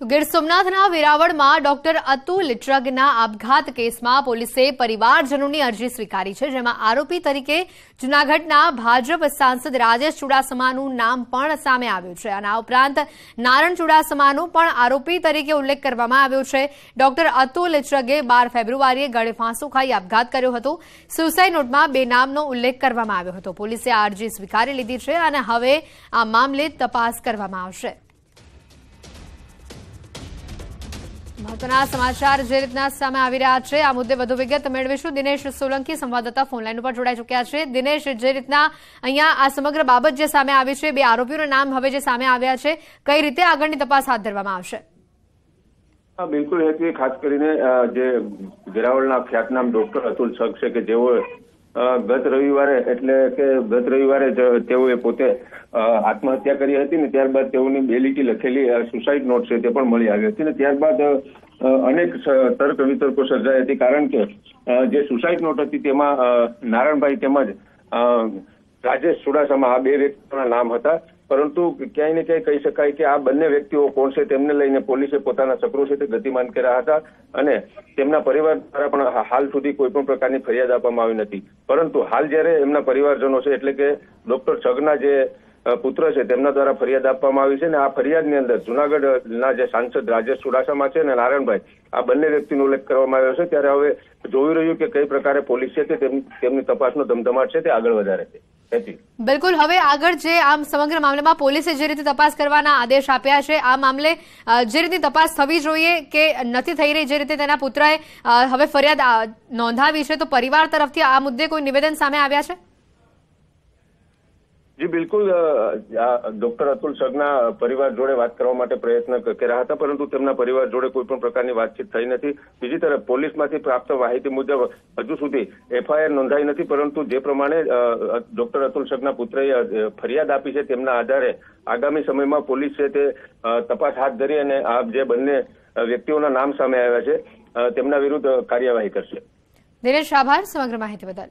ગીર સોમનાથના વેરાવળમાં ડોક્ટર અતુલ ટ્રગના આપઘાત કેસમાં પોલીસે પરિવારજનોની અરજી સ્વીકારી છે, જેમાં આરોપી તરીકે જૂનાગઢના ભાજપ સાંસદ રાજેશ ચુડાસમાનું નામ પણ સામે આવ્યું છે. અને આ ઉપરાંત નારણ ચુડાસમાનો પણ આરોપી તરીકે ઉલ્લેખ કરવામાં આવ્યો છે. ડોક્ટર અતુલ ટ્રગે બાર ફેબ્રુઆરીએ ગળે ફાંસો ખાઈ આપઘાત કર્યો હતો. સુસાઇડ નોટમાં બે નામનો ઉલ્લેખ કરવામાં આવ્યો હતો. પોલીસે આ અરજી સ્વીકારી લીધી છે અને હવે આ મામલે તપાસ કરવામાં આવશે. મહત્વના સમાચાર જે રીતના સામે આવી રહ્યા છે, આ મુદ્દે વધુ વિગત મેળવીશું. દિનેશ સોલંકી, સંવાદદાતા ફોનલાઈન ઉપર જોડાઈ ચુક્યા છે. દિનેશ, જે રીતના અહીંયા આ સમગ્ર બાબત જે સામે આવી છે, બે આરોપીઓના નામ હવે જે સામે આવ્યા છે, કઈ રીતે આગળની તપાસ હાથ ધરવામાં આવશે? બિલકુલ. હેતુ ખાસ કરીને જે વેરાવળના ખ્યાતનામ ડોક્ટર અતુલ શખ છે કે જેઓ ગત રવિવારે એટલે કે ગત રવિવારે તેઓએ પોતે આત્મહત્યા કરી હતી ને ત્યારબાદ તેઓની બે લીટી લખેલી સુસાઇડ નોટ છે તે પણ મળી આવી હતી ને ત્યારબાદ અનેક તર્ક વિતર્કો સર્જાઈ હતી કારણ કે જે સુસાઇડ નોટ હતી તેમાં અ, નારણભાઈ તેમજ રાજેશ ચુડાસમા આ બે વ્યક્તિઓના નામ હતા. પરંતુ ક્યાંય ને ક્યાંય કહી શકાય કે આ બંને વ્યક્તિઓ કોણ છે તેમને લઈને પોલીસે પોતાના ચક્રો છે તે ગતિમાન કર્યા હતા અને તેમના પરિવાર દ્વારા પણ હા- હાલ સુધી કોઈ પણ પ્રકારની ફરિયાદ આપવામાં આવી નથી પરંતુ હાલ જ્યારે એમના પરિવારજનો છે એટલે કે ડોક્ટર છગના જે અ, પુત્ર છે તેમના દ્વારા ફરિયાદ આપવામાં આવી છે અને આ ફરિયાદની અંદર જુનાગઢના જે સાંસદ રાજેશ ચુડાસમા છે અને નારાયણભાઈ આ બંને વ્યક્તિનો ઉલ્લેખ કરવામાં આવ્યો છે ત્યારે હવે જોઈ રહ્યું કે કઈ પ્રકારે પોલીસ છે તે તેમ- તેમની તપાસનો ધમધમાટ છે તે આગળ વધારે છે હેતી. બિલકુલ. હવે આગળ જે આમ સમગ્ર મામલામાં પોલીસે જે રીતે તપાસ કરવાના આદેશ આપ્યા છે, આ મામલે જે રીતે તપાસ થવી જોઈએ કે નથી થઈ રહી, જે રીતે તેના પુત્રએ હવે ફરિયાદ નોંધાવી છે, તો પરિવાર તરફથી આ મુદ્દે કોઈ નિવેદન સામે આવ્યા છે? જી, બિલકુલ ડોક્ટર અતુલ સગના પરિવાર જોડે વાત કરવા માટે પ્રયત્ન કર્યા હતા, પરંતુ તેમના પરિવાર જોડે કોઈ પણ પ્રકારની વાતચીત થઈ નથી. બીજી તરફ, પોલીસમાંથી પ્રાપ્ત માહિતી મુજબ, હજુ સુધી એફઆઈઆર નોંધાઈ નથી, પરંતુ જે પ્રમાણે ડોક્ટર અતુલ સગના પુત્રએ ફરિયાદ આપી છે, તેમના આધારે આગામી સમયમાં પોલીસ છે તે તપાસ હાથ ધરી અને આ જે બંને વ્યક્તિઓના નામ સામે આવ્યા છે તેમના વિરુદ્ધ કાર્યવાહી કરશે. દિનેશ આભાર. સમગ્ર માહિતી બદલ.